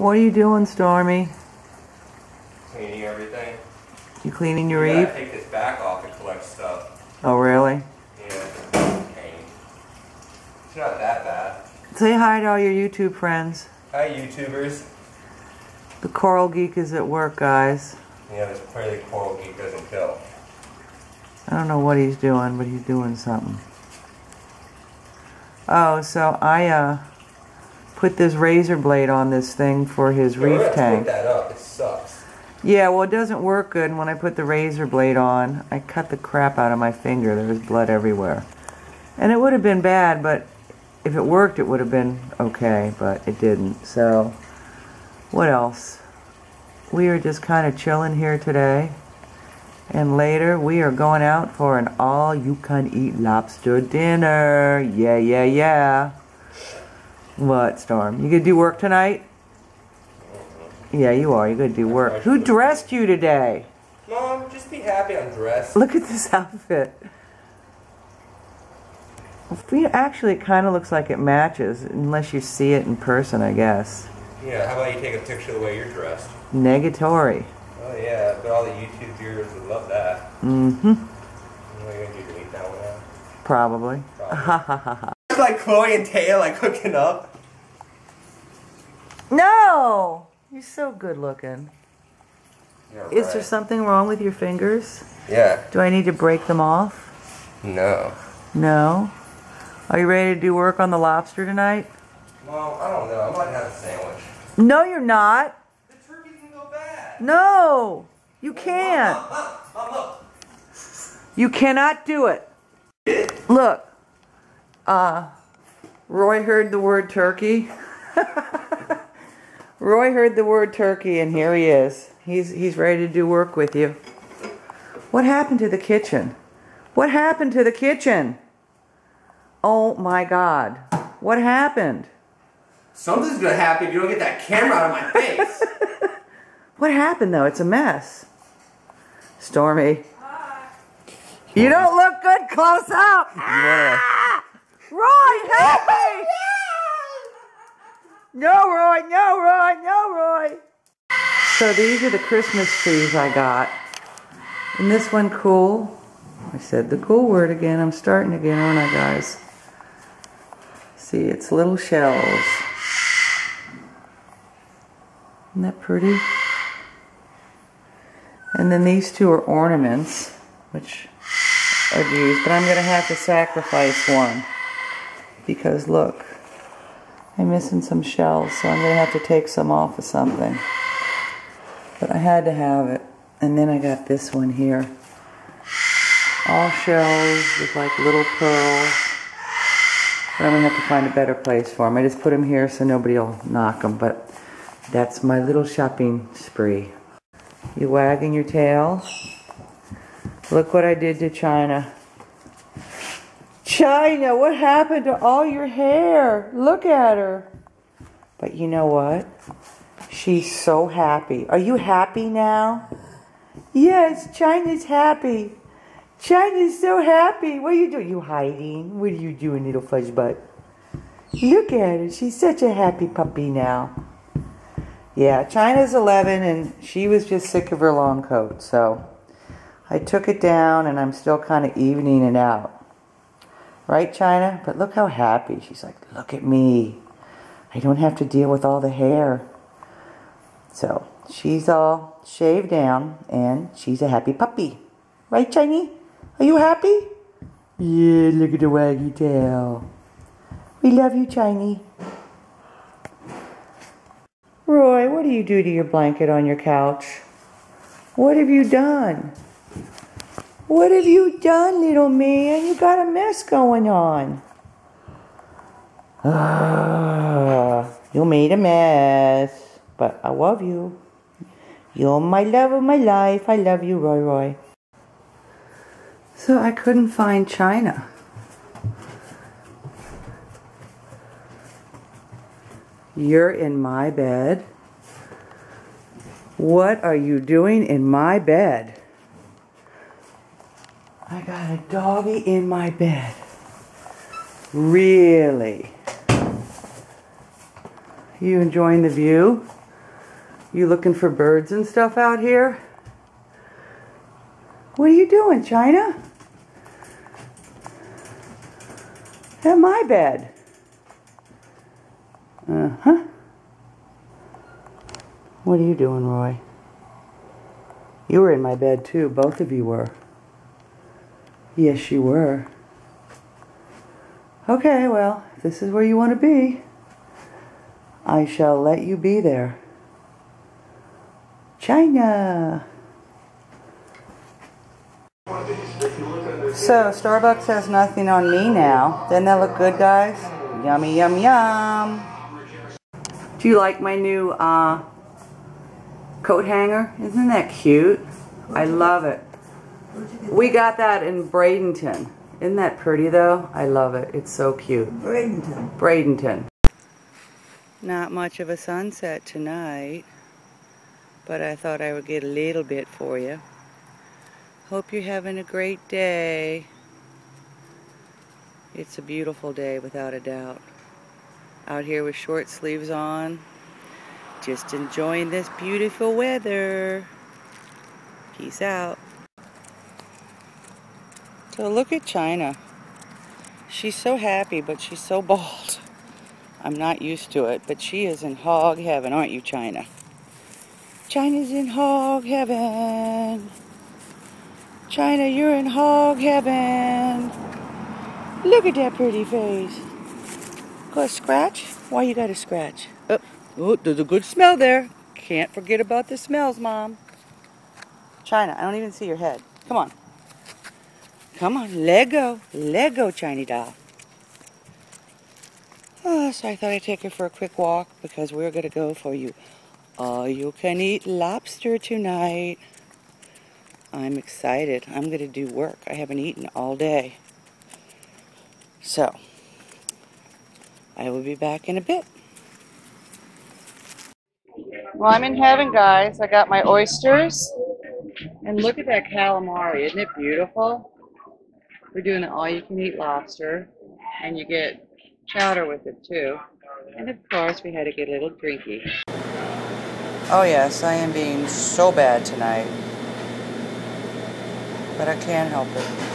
What are you doing, Stormy? Cleaning everything. You cleaning your You reef? gotta take this back off and collect stuff. Oh, really? Yeah. It's not that bad. Say hi to all your YouTube friends. Hi, YouTubers. The Coral Geek is at work, guys. Yeah, this clearly coral geek doesn't kill. I don't know what he's doing, but he's doing something. Oh, so I uh put this razor blade on this thing for his Yeah, reef tank. That up. It sucks. Yeah, well, it doesn't work good. And when I put the razor blade on, I cut the crap out of my finger. There was blood everywhere. And it would have been bad, but if it worked, it would have been okay, but it didn't. So, what else? We are just kind of chilling here today. And later, we are going out for an all you can eat lobster dinner. Yeah, yeah, yeah. What, Storm? You gonna do work tonight? Yeah, you are. You're gonna do work. Who dressed you today? Mom, just be happy I'm dressed. Look at this outfit. Actually, it kind of looks like it matches, unless you see it in person, I guess. Yeah, how about you take a picture of the way you're dressed? Negatory. Oh yeah, but all the YouTube viewers would love that. Mm-hmm. You what you're gonna do to eat that one out? Probably. Probably. Like Chloe and Taya like hooking up. No! You're so good looking. Yeah, Is there something wrong with your fingers? Yeah. Do I need to break them off? No. No. Are you ready to do work on the lobster tonight? Mom, I don't know. I might have a sandwich. No, you're not. The turkey can go bad. No! You can't. Mom, mom, mom, look. You cannot do it. Look, uh, Roy heard the word turkey. Roy heard the word turkey, and here he is. He's he's ready to do work with you. What happened to the kitchen? What happened to the kitchen? Oh my God! What happened? Something's gonna happen if you don't get that camera out of my face. What happened though? It's a mess. Stormy. You don't look good close up. Ah! Roy, help me! No, Roy, no, Roy, no, Roy. So these are the Christmas trees I got. Isn't this one cool? I said the cool word again. I'm starting again, aren't I, guys? See, it's little shells. Isn't that pretty? And then these two are ornaments, which I've used, but I'm going to have to sacrifice one. Because look, I'm missing some shells, so I'm going to have to take some off of something. But I had to have it. And then I got this one here. All shells with like little pearls. But I'm going to have to find a better place for them. I just put them here so nobody will knock them. But that's my little shopping spree. You wagging your tail? Look what I did to China. China, what happened to all your hair? Look at her. But you know what? She's so happy. Are you happy now? Yes, China's happy. China's so happy. What are you doing? You hiding? What are you doing, little fudge butt? Look at her. She's such a happy puppy now. Yeah, China's 11 and she was just sick of her long coat. So I took it down and I'm still kind of evening it out. Right, China? But look how happy. She's like, look at me. I don't have to deal with all the hair. So she's all shaved down and she's a happy puppy. Right, Chinese? Are you happy? Yeah, look at the waggy tail. We love you, Chinese. Roy, what do you do to your blanket on your couch? What have you done? What have you done, little man? You got a mess going on. Ah, you made a mess, but I love you. You're my love of my life. I love you, Roy Roy. So I couldn't find China. You're in my bed. What are you doing in my bed? I got a doggy in my bed. Really? You enjoying the view? You looking for birds and stuff out here? What are you doing, China? At my bed. Uh-huh. What are you doing, Roy? You were in my bed too. Both of you were. Yes, you were. Okay, well, this is where you want to be, I shall let you be there. China! So, Starbucks has nothing on me now. Doesn't that look good, guys? Yummy, yum, yum. Do you like my new uh, coat hanger? Isn't that cute? I love it. We got that in Bradenton. Isn't that pretty, though? I love it. It's so cute. Bradenton. Bradenton. Not much of a sunset tonight, but I thought I would get a little bit for you. Hope you're having a great day. It's a beautiful day without a doubt. Out here with short sleeves on, just enjoying this beautiful weather. Peace out. So look at China. She's so happy, but she's so bald. I'm not used to it, but she is in hog heaven, aren't you, China? China's in hog heaven. China, you're in hog heaven. Look at that pretty face. Got a scratch? Why you got a scratch? Oh, oh, there's a good smell there. Can't forget about the smells, Mom. China, I don't even see your head. Come on. Come on, let go. Let go, Chiny doll. Oh, so I thought I'd take her for a quick walk because we're going to go for you. All you can eat lobster tonight. I'm excited. I'm going to do work. I haven't eaten all day. So, I will be back in a bit. Well, I'm in heaven, guys. I got my oysters. And look at that calamari. Isn't it beautiful? We're doing an all-you-can-eat lobster. And you get chowder with it, too. And, of course, we had to get a little drinky. Oh, yes, I am being so bad tonight but I can't help it.